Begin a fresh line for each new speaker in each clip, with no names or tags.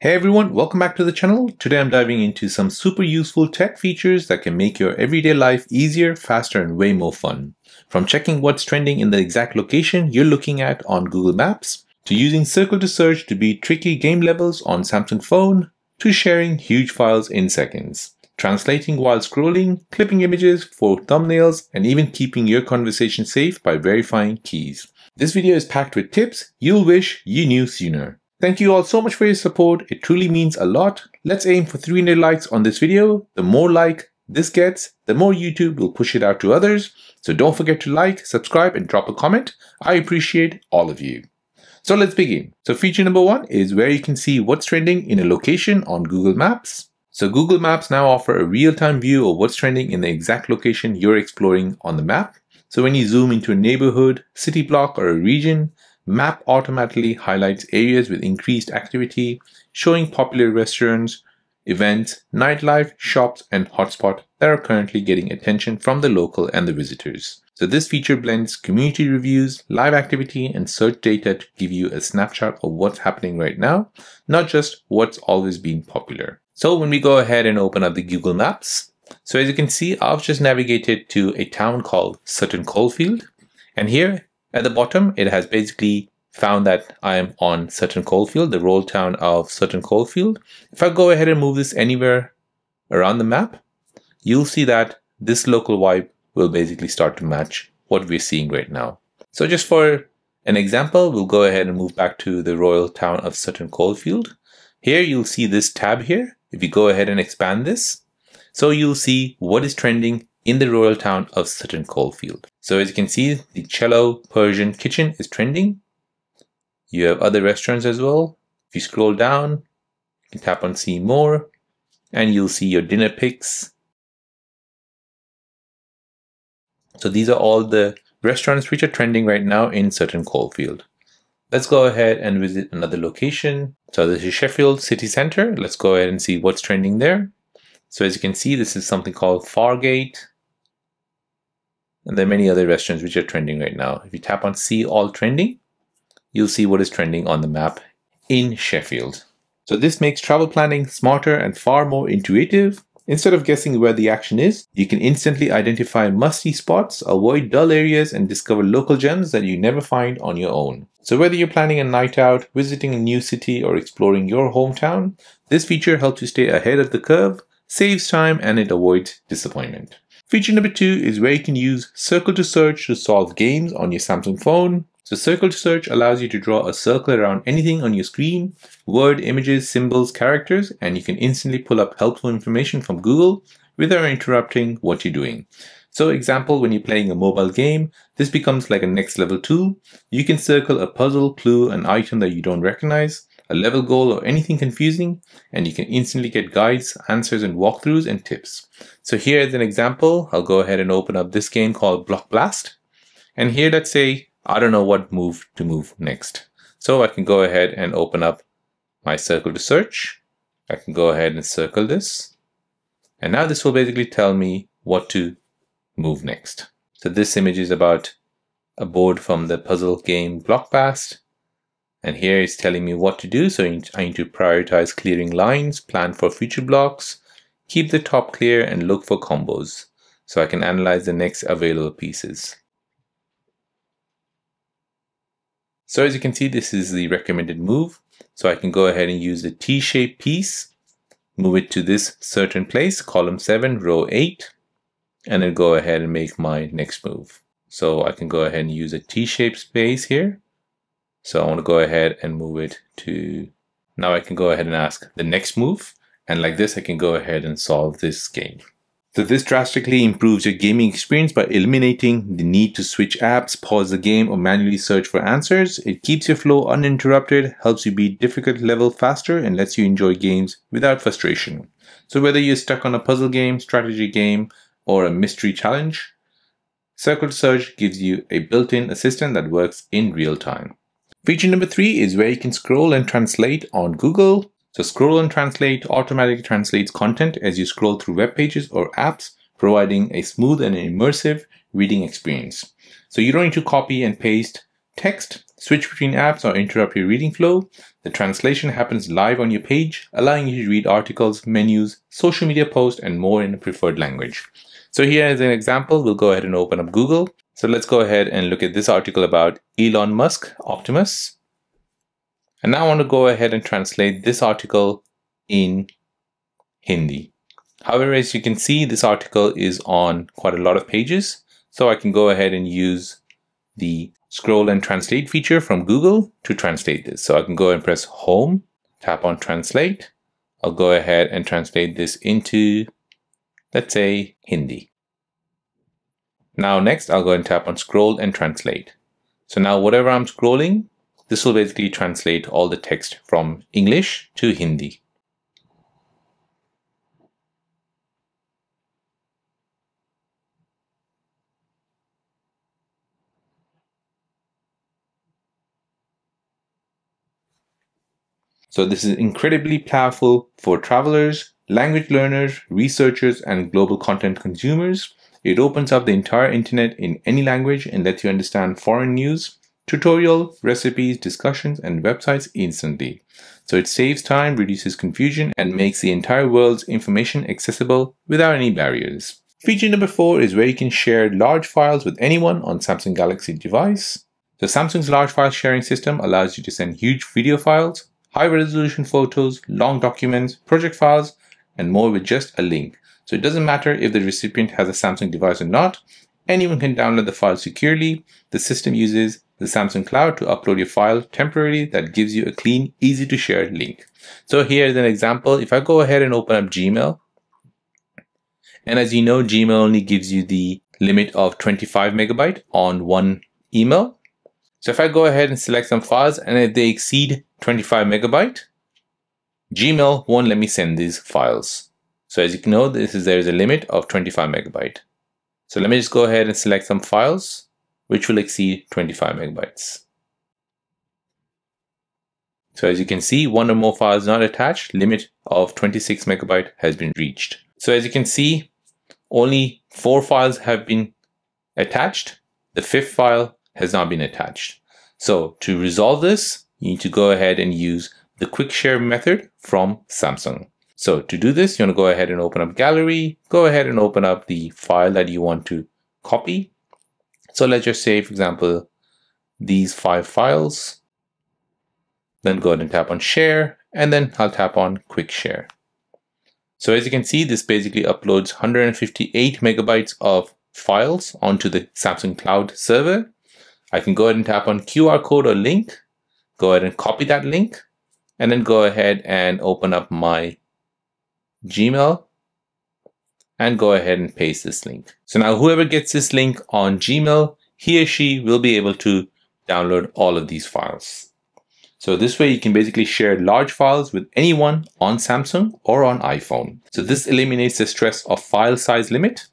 Hey everyone, welcome back to the channel. Today I'm diving into some super useful tech features that can make your everyday life easier, faster, and way more fun. From checking what's trending in the exact location you're looking at on Google Maps, to using Circle to Search to beat tricky game levels on Samsung phone, to sharing huge files in seconds, translating while scrolling, clipping images for thumbnails, and even keeping your conversation safe by verifying keys. This video is packed with tips you'll wish you knew sooner. Thank you all so much for your support. It truly means a lot. Let's aim for 300 likes on this video. The more like this gets, the more YouTube will push it out to others. So don't forget to like, subscribe, and drop a comment. I appreciate all of you. So let's begin. So feature number one is where you can see what's trending in a location on Google Maps. So Google Maps now offer a real-time view of what's trending in the exact location you're exploring on the map. So when you zoom into a neighborhood, city block, or a region, Map automatically highlights areas with increased activity, showing popular restaurants, events, nightlife, shops, and hotspots that are currently getting attention from the local and the visitors. So this feature blends community reviews, live activity, and search data to give you a snapshot of what's happening right now, not just what's always been popular. So when we go ahead and open up the Google Maps, so as you can see, I've just navigated to a town called Sutton Coldfield. And here at the bottom, it has basically found that I am on Sutton Coldfield, the roll town of Sutton Coldfield. If I go ahead and move this anywhere around the map, you'll see that this local vibe will basically start to match what we're seeing right now. So just for an example, we'll go ahead and move back to the royal town of Sutton Coldfield. Here you'll see this tab here. If you go ahead and expand this, so you'll see what is trending in the royal town of Sutton Coldfield. So as you can see, the Cello Persian Kitchen is trending. You have other restaurants as well. If you scroll down, you can tap on see more and you'll see your dinner picks. So these are all the restaurants which are trending right now in Sutton Coldfield. Let's go ahead and visit another location. So this is Sheffield City Center. Let's go ahead and see what's trending there. So as you can see, this is something called Fargate. And there are many other restaurants which are trending right now. If you tap on see all trending, you'll see what is trending on the map in Sheffield. So this makes travel planning smarter and far more intuitive. Instead of guessing where the action is, you can instantly identify musty spots, avoid dull areas, and discover local gems that you never find on your own. So whether you're planning a night out, visiting a new city, or exploring your hometown, this feature helps you stay ahead of the curve, saves time, and it avoids disappointment. Feature number two is where you can use Circle to Search to solve games on your Samsung phone. So Circle to Search allows you to draw a circle around anything on your screen, word, images, symbols, characters, and you can instantly pull up helpful information from Google without interrupting what you're doing. So example, when you're playing a mobile game, this becomes like a next level tool. You can circle a puzzle, clue, an item that you don't recognize, a level goal, or anything confusing, and you can instantly get guides, answers, and walkthroughs and tips. So here is an example. I'll go ahead and open up this game called Block Blast. And here, let's say, I don't know what move to move next. So I can go ahead and open up my circle to search. I can go ahead and circle this. And now this will basically tell me what to move next. So this image is about a board from the puzzle game Block Blast. And here it's telling me what to do. So I need to prioritize clearing lines, plan for future blocks, keep the top clear and look for combos. So I can analyze the next available pieces. So as you can see, this is the recommended move. So I can go ahead and use the T-shaped piece, move it to this certain place, column 7, row 8, and then go ahead and make my next move. So I can go ahead and use a T-shaped space here so I want to go ahead and move it to, now I can go ahead and ask the next move. And like this, I can go ahead and solve this game. So this drastically improves your gaming experience by eliminating the need to switch apps, pause the game, or manually search for answers. It keeps your flow uninterrupted, helps you beat difficult level faster, and lets you enjoy games without frustration. So whether you're stuck on a puzzle game, strategy game, or a mystery challenge, Circle Search gives you a built-in assistant that works in real time. Feature number three is where you can scroll and translate on Google. So scroll and translate automatically translates content as you scroll through web pages or apps, providing a smooth and immersive reading experience. So you don't need to copy and paste text, switch between apps or interrupt your reading flow. the translation happens live on your page, allowing you to read articles, menus, social media posts, and more in a preferred language. So here is an example. We'll go ahead and open up Google. So let's go ahead and look at this article about Elon Musk, Optimus. And now I want to go ahead and translate this article in Hindi. However, as you can see, this article is on quite a lot of pages. So I can go ahead and use the scroll and translate feature from Google to translate this. So I can go and press home, tap on translate. I'll go ahead and translate this into, let's say, Hindi. Now next, I'll go and tap on scroll and translate. So now whatever I'm scrolling, this will basically translate all the text from English to Hindi. So this is incredibly powerful for travelers, language learners, researchers, and global content consumers. It opens up the entire internet in any language and lets you understand foreign news, tutorial, recipes, discussions, and websites instantly. So it saves time, reduces confusion, and makes the entire world's information accessible without any barriers. Feature number four is where you can share large files with anyone on Samsung Galaxy device. So Samsung's large file sharing system allows you to send huge video files, high resolution photos, long documents, project files, and more with just a link. So it doesn't matter if the recipient has a Samsung device or not, anyone can download the file securely. The system uses the Samsung Cloud to upload your file temporarily that gives you a clean, easy to share link. So here's an example. If I go ahead and open up Gmail, and as you know, Gmail only gives you the limit of 25 megabyte on one email. So if I go ahead and select some files and if they exceed 25 megabyte, Gmail won't let me send these files. So as you can know, this is there is a limit of 25 megabyte. So let me just go ahead and select some files which will exceed 25 megabytes. So as you can see, one or more files not attached, limit of 26 megabyte has been reached. So as you can see, only four files have been attached. The fifth file has not been attached. So to resolve this, you need to go ahead and use the quick share method from Samsung. So to do this, you want to go ahead and open up gallery, go ahead and open up the file that you want to copy. So let's just say, for example, these five files, then go ahead and tap on share, and then I'll tap on quick share. So as you can see, this basically uploads 158 megabytes of files onto the Samsung Cloud server. I can go ahead and tap on QR code or link go ahead and copy that link and then go ahead and open up my Gmail and go ahead and paste this link. So now whoever gets this link on Gmail, he or she will be able to download all of these files. So this way you can basically share large files with anyone on Samsung or on iPhone. So this eliminates the stress of file size limit,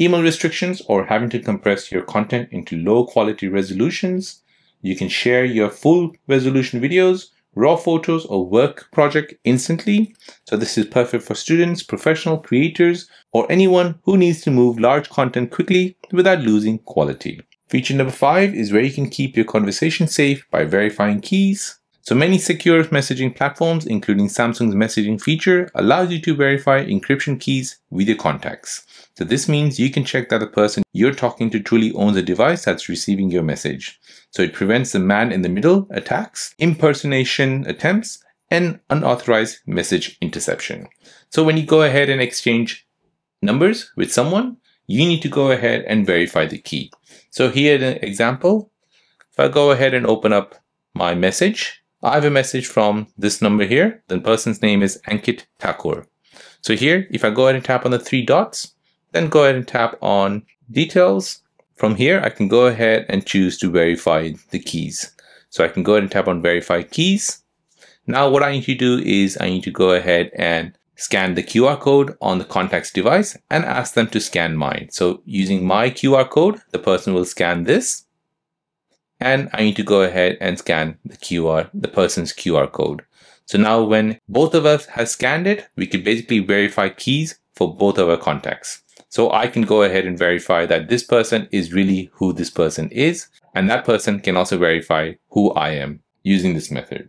email restrictions, or having to compress your content into low quality resolutions you can share your full resolution videos, raw photos, or work project instantly. So this is perfect for students, professional creators, or anyone who needs to move large content quickly without losing quality. Feature number five is where you can keep your conversation safe by verifying keys. So many secure messaging platforms, including Samsung's messaging feature, allows you to verify encryption keys with your contacts. So this means you can check that the person you're talking to truly owns the device that's receiving your message. So it prevents the man in the middle attacks, impersonation attempts, and unauthorized message interception. So when you go ahead and exchange numbers with someone, you need to go ahead and verify the key. So here an example. If I go ahead and open up my message, I have a message from this number here. The person's name is Ankit Thakur. So here, if I go ahead and tap on the three dots, then go ahead and tap on details. From here, I can go ahead and choose to verify the keys. So I can go ahead and tap on verify keys. Now what I need to do is I need to go ahead and scan the QR code on the contact's device and ask them to scan mine. So using my QR code, the person will scan this and I need to go ahead and scan the QR, the person's QR code. So now when both of us have scanned it, we can basically verify keys for both of our contacts. So I can go ahead and verify that this person is really who this person is. And that person can also verify who I am using this method.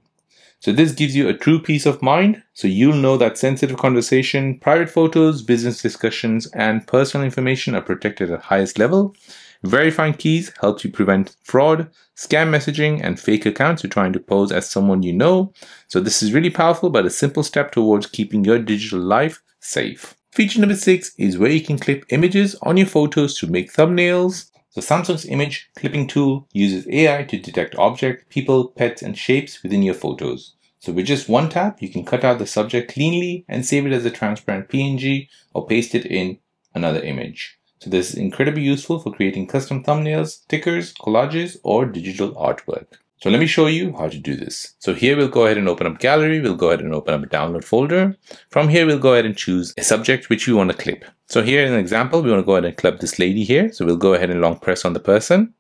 So this gives you a true peace of mind. So you'll know that sensitive conversation, private photos, business discussions, and personal information are protected at the highest level. Verifying keys helps you prevent fraud, scam messaging, and fake accounts who are trying to pose as someone you know. So this is really powerful, but a simple step towards keeping your digital life safe. Feature number six is where you can clip images on your photos to make thumbnails. So Samsung's image clipping tool uses AI to detect objects, people, pets, and shapes within your photos. So with just one tap, you can cut out the subject cleanly and save it as a transparent PNG or paste it in another image. So this is incredibly useful for creating custom thumbnails, stickers, collages, or digital artwork. So let me show you how to do this. So here we'll go ahead and open up gallery. We'll go ahead and open up a download folder. From here, we'll go ahead and choose a subject which we want to clip. So here in an example, we want to go ahead and clip this lady here. So we'll go ahead and long press on the person.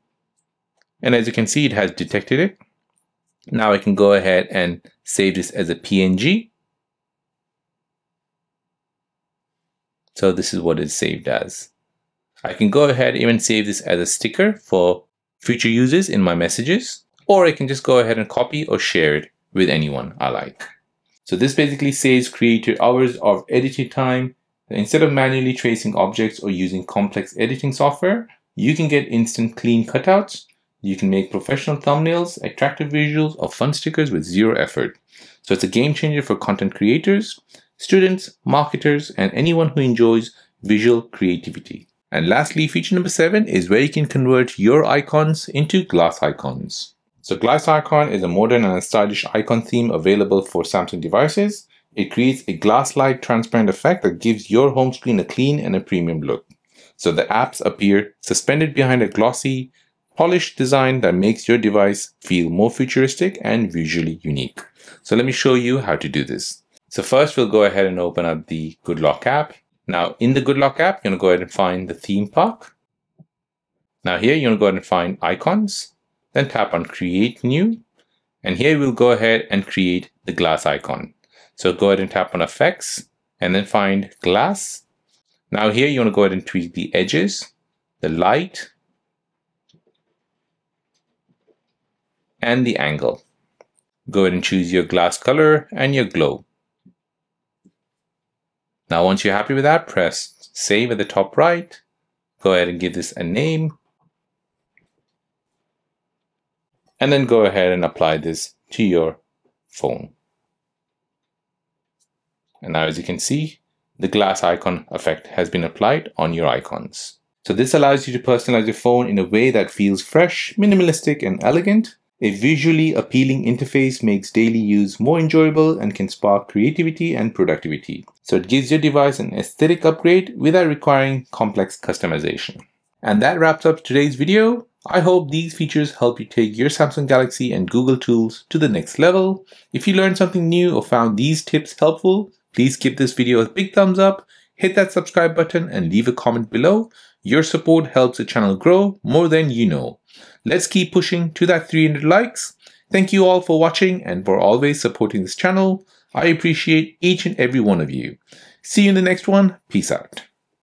And as you can see, it has detected it. Now I can go ahead and save this as a PNG. So this is what it's saved as. I can go ahead and even save this as a sticker for future uses in my messages, or I can just go ahead and copy or share it with anyone I like. So this basically saves creator hours of editing time. Instead of manually tracing objects or using complex editing software, you can get instant clean cutouts. You can make professional thumbnails, attractive visuals, or fun stickers with zero effort. So it's a game changer for content creators, students, marketers, and anyone who enjoys visual creativity. And lastly, feature number seven is where you can convert your icons into glass icons. So glass icon is a modern and stylish icon theme available for Samsung devices. It creates a glass-like transparent effect that gives your home screen a clean and a premium look. So the apps appear suspended behind a glossy, polished design that makes your device feel more futuristic and visually unique. So let me show you how to do this. So first we'll go ahead and open up the Good GoodLock app. Now in the Good GoodLock app, you're gonna go ahead and find the theme park. Now here, you're gonna go ahead and find icons, then tap on create new. And here we'll go ahead and create the glass icon. So go ahead and tap on effects and then find glass. Now here you wanna go ahead and tweak the edges, the light, and the angle. Go ahead and choose your glass color and your glow. Now, once you're happy with that, press save at the top right. Go ahead and give this a name. And then go ahead and apply this to your phone. And now as you can see, the glass icon effect has been applied on your icons. So this allows you to personalize your phone in a way that feels fresh, minimalistic, and elegant. A visually appealing interface makes daily use more enjoyable and can spark creativity and productivity. So it gives your device an aesthetic upgrade without requiring complex customization. And that wraps up today's video. I hope these features help you take your Samsung Galaxy and Google tools to the next level. If you learned something new or found these tips helpful, please give this video a big thumbs up, hit that subscribe button and leave a comment below. Your support helps the channel grow more than you know. Let's keep pushing to that 300 likes. Thank you all for watching and for always supporting this channel. I appreciate each and every one of you. See you in the next one. Peace out.